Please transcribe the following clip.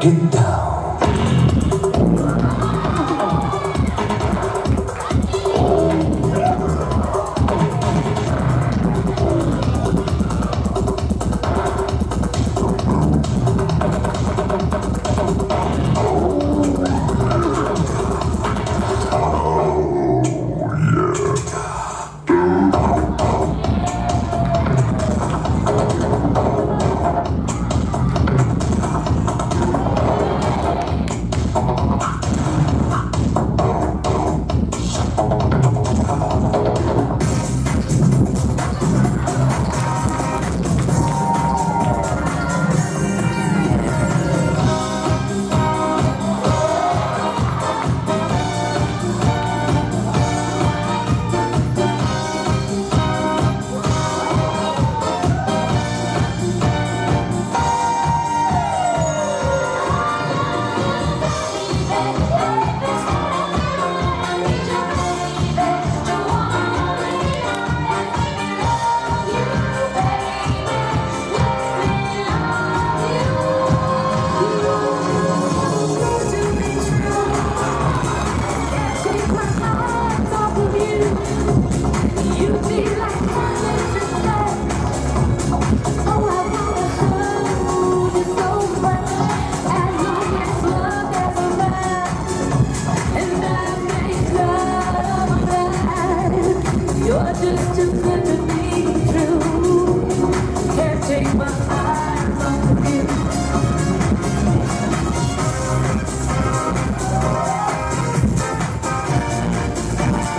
get down.